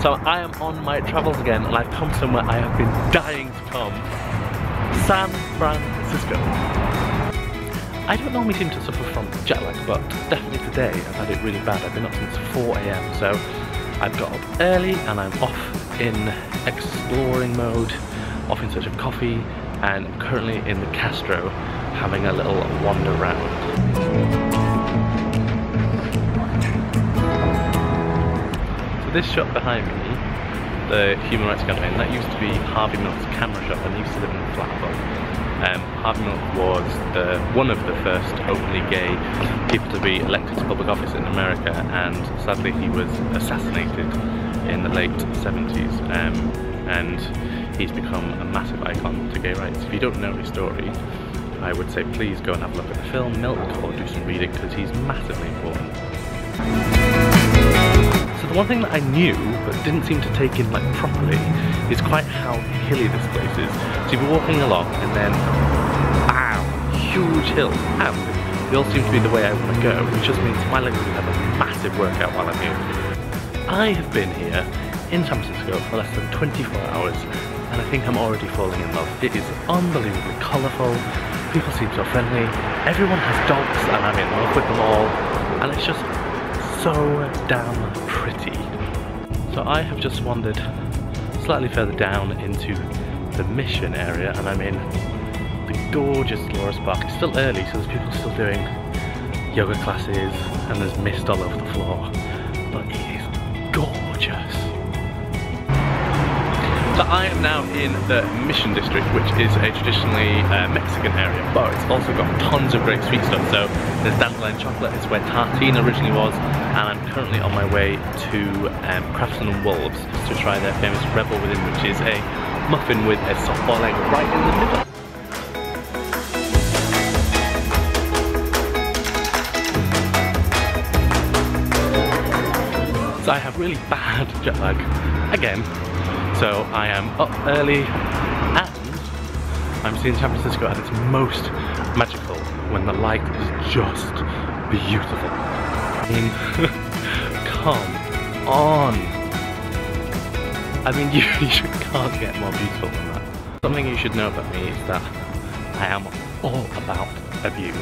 So I am on my travels again and I've come somewhere I have been dying to come. San Francisco. I don't normally seem to suffer from jet lag, but definitely today I've had it really bad. I've been up since 4am, so I've got up early and I'm off in exploring mode, off in search of coffee, and I'm currently in the Castro having a little wander around. This shop behind me, the Human Rights Campaign, that used to be Harvey Milk's camera shop and he used to live in Flatbush. Um, Harvey Milk was the, one of the first openly gay people to be elected to public office in America and sadly he was assassinated in the late 70s um, and he's become a massive icon to gay rights. If you don't know his story, I would say please go and have a look at the film Milk or do some reading because he's massively important. One thing that I knew but didn't seem to take in like properly is quite how hilly this place is. So you'll be walking along and then, ow, huge hills, and they all seem to be the way I want to go, which just means my legs will have a massive workout while I'm here. I have been here in San Francisco for less than 24 hours and I think I'm already falling in love. It is unbelievably colourful, people seem so friendly, everyone has dogs and I'm in love with them all, and it's just so damn pretty. So I have just wandered slightly further down into the mission area and I'm in the gorgeous Dolores Park. It's still early so there's people still doing yoga classes and there's mist all over the floor. So I am now in the Mission District, which is a traditionally uh, Mexican area, but it's also got tons of great sweet stuff. So there's dandelion chocolate, it's where tartine originally was, and I'm currently on my way to um, Craftsmen and Wolves to try their famous Rebel Within, which is a muffin with a softball egg right in the middle. So I have really bad jet lag again so I am up early and I'm seeing San Francisco at its most magical when the light is just beautiful. I mean, come on. I mean, you, you can't get more beautiful than that. Something you should know about me is that I am all about a view.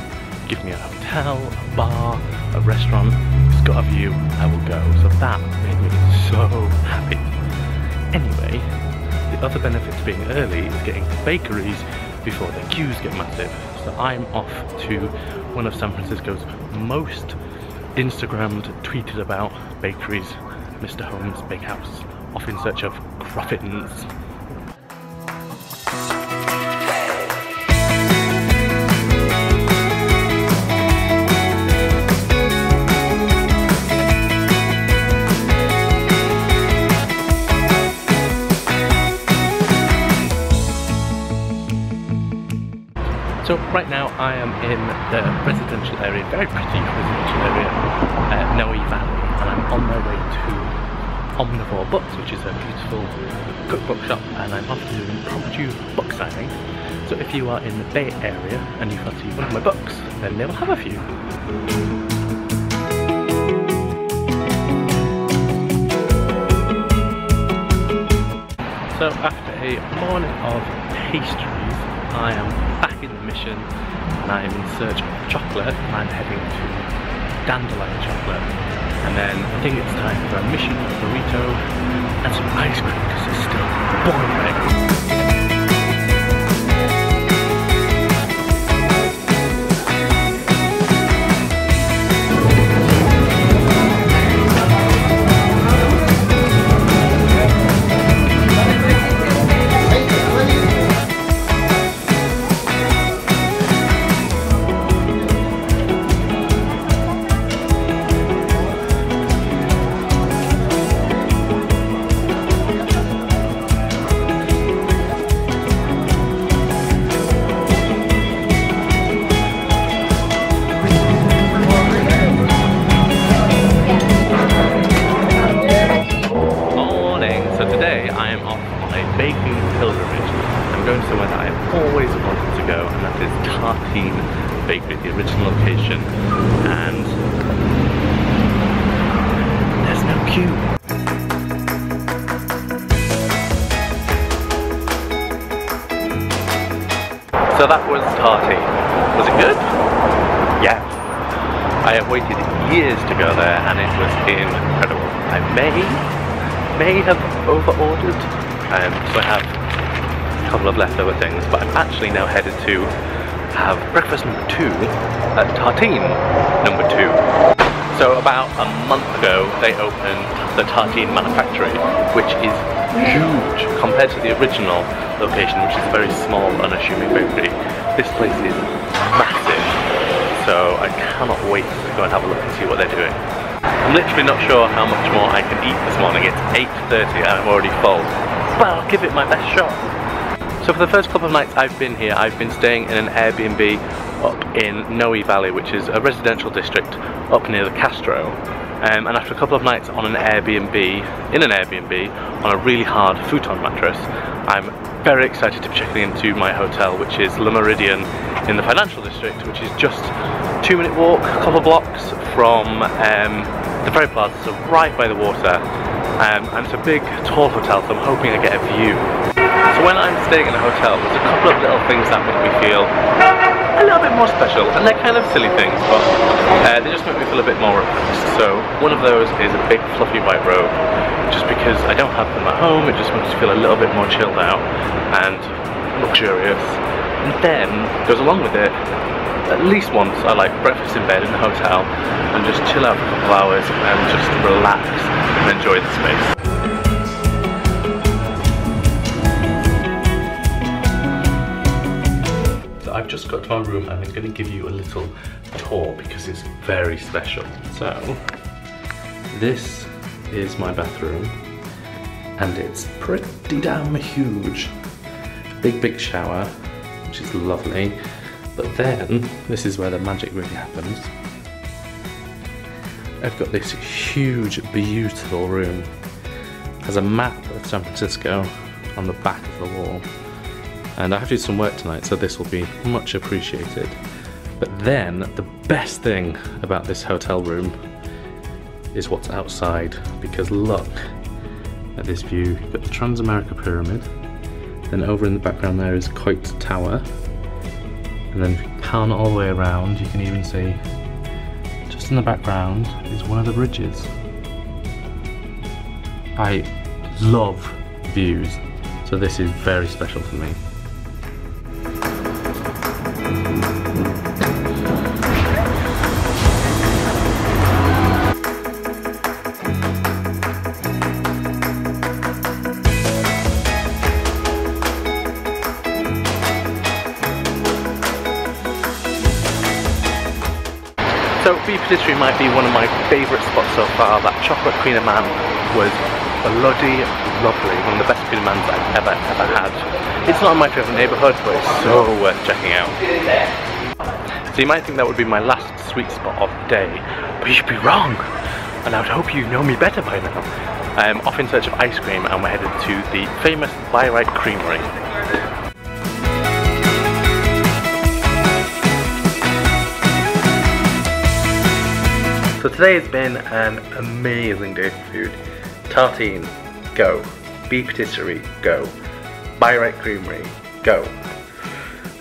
Give me a hotel, a bar, a restaurant, it's got a view, I will go. So that made me so happy. Anyway, the other benefit to being early is getting to bakeries before the queues get massive. So I'm off to one of San Francisco's most Instagrammed, tweeted about bakeries, Mr. Holmes Bakehouse, off in search of cruffins. Right now I am in the residential area, very pretty residential area, uh, Noe Valley, and I'm on my way to Omnivore Books, which is a beautiful cookbook shop, and I'm off to do an impromptu book signing. So if you are in the Bay Area and you fancy one of my books, then they will have a few. So after a morning of pastries, I am in the mission and I am in search of chocolate. And I'm heading to Dandelion Chocolate and then I think it's time for a mission burrito and some ice cream because it's still boiling. So that was Tartine. Was it good? Yes. I have waited years to go there and it was incredible. I may, may have over-ordered, um, so I have a couple of leftover things, but I'm actually now headed to have breakfast number two at Tartine number two. So about a month ago they opened the Tartine Manufactory, which is huge compared to the original location, which is a very small, unassuming bakery. This place is massive, so I cannot wait to go and have a look and see what they're doing. I'm literally not sure how much more I can eat this morning. It's 8.30 and I'm already full, but I'll give it my best shot. So for the first couple of nights I've been here, I've been staying in an Airbnb up in Noe Valley, which is a residential district up near the Castro. Um, and after a couple of nights on an Airbnb, in an Airbnb, on a really hard futon mattress, I'm very excited to be checking into my hotel, which is Le Méridien in the financial district, which is just two minute walk, a couple of blocks from um, the Ferry Plaza, so right by the water. Um, and it's a big, tall hotel, so I'm hoping I get a view so when I'm staying in a hotel, there's a couple of little things that make me feel a little bit more special, and they're kind of silly things, but uh, they just make me feel a bit more relaxed. So one of those is a big fluffy white robe, just because I don't have them at home, it just makes me feel a little bit more chilled out and luxurious. And then, goes along with it, at least once I like breakfast in bed in the hotel and just chill out for a couple hours and just relax and enjoy the space. I've just got to my room and I'm going to give you a little tour because it's very special. So, this is my bathroom and it's pretty damn huge. Big, big shower, which is lovely. But then, this is where the magic really happens. I've got this huge, beautiful room. Has a map of San Francisco on the back of the wall and I have to do some work tonight so this will be much appreciated. But then the best thing about this hotel room is what's outside because look at this view. You've got the Transamerica Pyramid then over in the background there is Coit Tower and then if you pan all the way around you can even see just in the background is one of the bridges. I love views so this is very special for me. So B. Patisserie might be one of my favourite spots so far. That chocolate kouign-amann was bloody lovely. One of the best kouign-amanns I've ever, ever had. It's not in my favourite neighbourhood, but it's so worth checking out. So you might think that would be my last sweet spot of the day, but you'd be wrong. And I would hope you know me better by now. I'm off in search of ice cream and we're headed to the famous Bi-Rite Creamery. So today has been an amazing day for food. Tartine, go. B. Patisserie, go. Bi-Rite Creamery, go.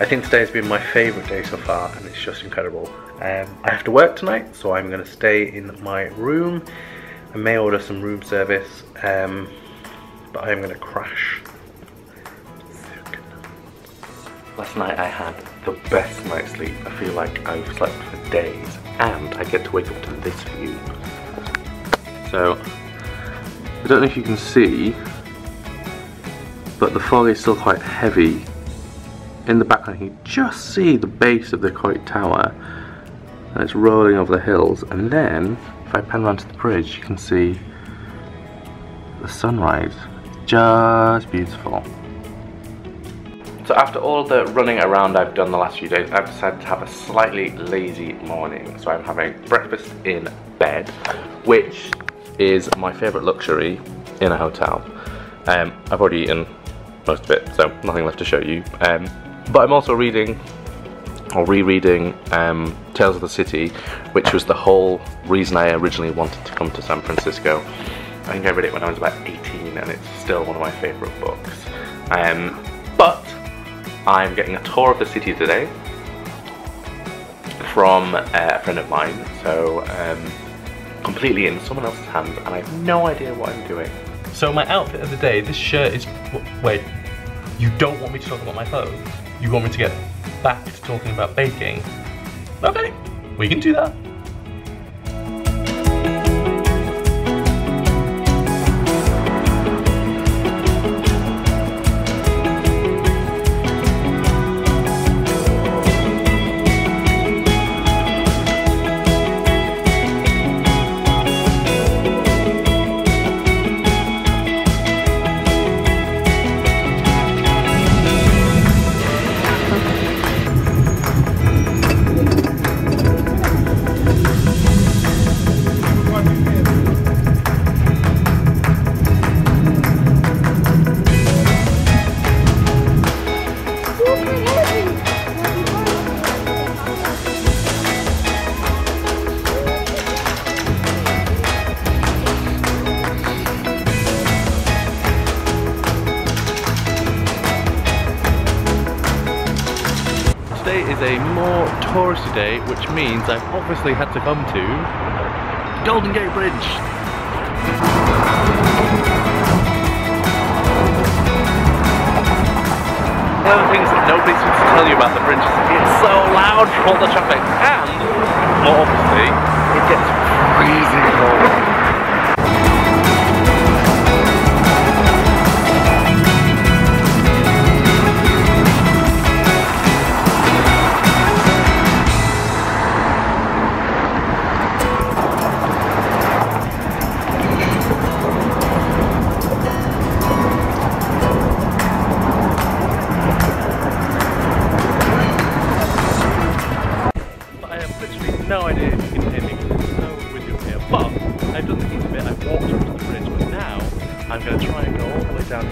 I think today has been my favourite day so far and it's just incredible. Um, I have to work tonight so I'm going to stay in my room. I may order some room service um, but I'm going to crash. Last night I had the best night's sleep. I feel like I've slept for days and I get to wake up to this view. So, I don't know if you can see, but the fog is still quite heavy. In the background you can just see the base of the Coit Tower and it's rolling over the hills and then if I pan around to the bridge you can see the sunrise. Just beautiful. So after all the running around I've done the last few days, I've decided to have a slightly lazy morning. So I'm having breakfast in bed, which is my favourite luxury in a hotel. Um, I've already eaten most of it, so nothing left to show you. Um, but I'm also reading or rereading um, Tales of the City, which was the whole reason I originally wanted to come to San Francisco. I think I read it when I was about 18 and it's still one of my favourite books. Um, but I'm getting a tour of the city today from a friend of mine, so um, completely in someone else's hands, and I have no idea what I'm doing. So my outfit of the day, this shirt is, wait, you don't want me to talk about my clothes? You want me to get back to talking about baking? Okay, we can do that. Is a more touristy day, which means I've obviously had to come to Golden Gate Bridge. One of the things that nobody seems to tell you about the bridge is it's so loud for all the traffic and, more obviously, it gets freezing cold.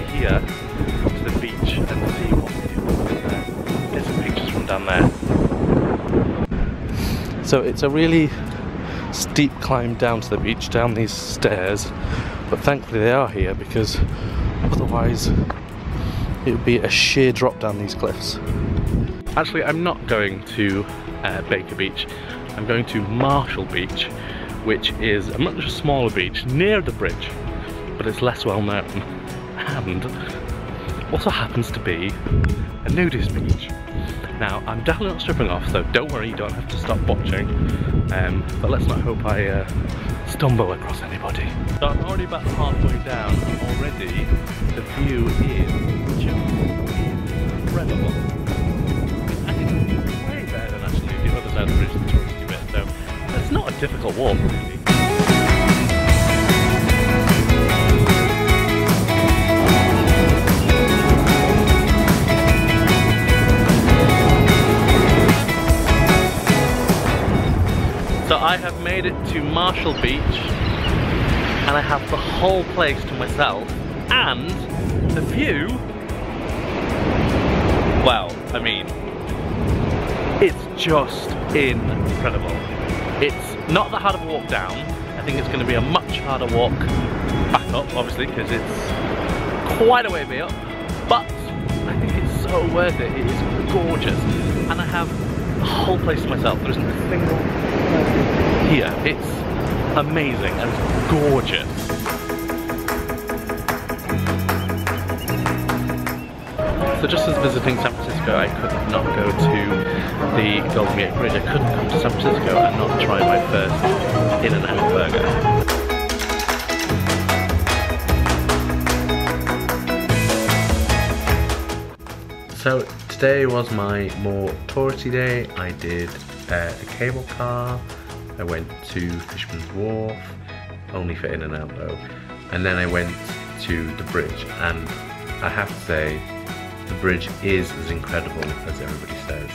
Here to the beach and see what people in there. Some pictures from down there. So it's a really steep climb down to the beach, down these stairs, but thankfully they are here because otherwise it would be a sheer drop down these cliffs. Actually, I'm not going to uh, Baker Beach. I'm going to Marshall Beach, which is a much smaller beach near the bridge, but it's less well known, and also happens to be a nudist beach. Now, I'm definitely not stripping off, so don't worry, you don't have to stop watching. Um, but let's not hope I uh, stumble across anybody. So I'm already about halfway down, and already the view is just incredible. Think it's way better than actually the other side of the bridge, the touristy bit, so it's not a difficult walk really. I have made it to Marshall Beach and I have the whole place to myself and the view well, I mean it's just incredible. It's not that hard of a walk down. I think it's going to be a much harder walk back up, obviously, because it's quite a way way up. But I think it's so worth it. It is gorgeous, and I have the whole place to myself. There isn't a single person here. It's amazing and gorgeous. So just as visiting San Francisco, I could not go to the Golden Gate Bridge. I couldn't come to San Francisco and not try my first In-N-Out burger. So today was my more touristy day. I did uh, a cable car. I went to Fisherman's Wharf, only for In-N-Out though. And then I went to the bridge and I have to say the bridge is as incredible as everybody says.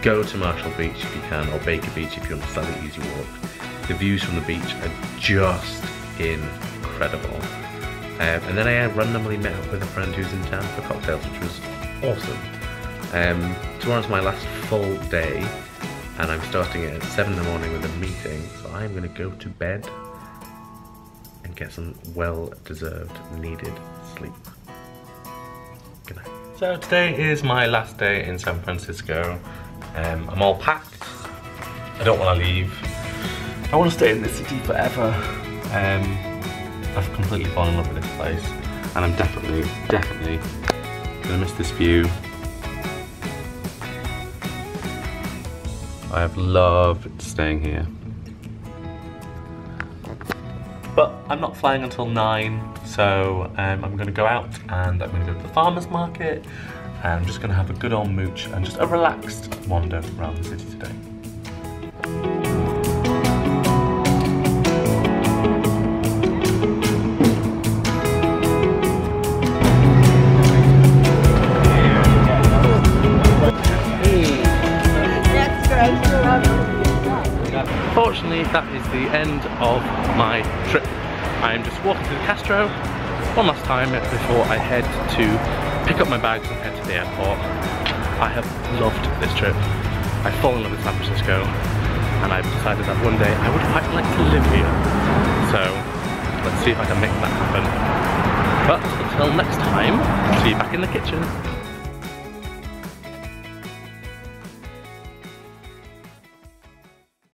Go to Marshall Beach if you can, or Baker Beach if you want a slightly easy walk. The views from the beach are just incredible. Um, and then I randomly met up with a friend who's in town for cocktails, which was awesome. Um, tomorrow's my last full day, and I'm starting it at 7 in the morning with a meeting, so I'm going to go to bed and get some well deserved, needed sleep. Good night. So today is my last day in San Francisco. Um, I'm all packed. I don't want to leave. I want to stay in this city forever. Um, I've completely fallen in love with this place and I'm definitely, definitely gonna miss this view. I have loved staying here. But I'm not flying until 9, so um, I'm going to go out and I'm going to go to the farmer's market and I'm just going to have a good old mooch and just a relaxed wander around the city today. Fortunately, that is the end of my trip. I am just walking through Castro one last time before I head to pick up my bags and head to the airport. I have loved this trip. I've fallen in love with San Francisco and I've decided that one day I would quite like to live here. So let's see if I can make that happen. But until next time, see you back in the kitchen.